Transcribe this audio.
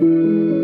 Música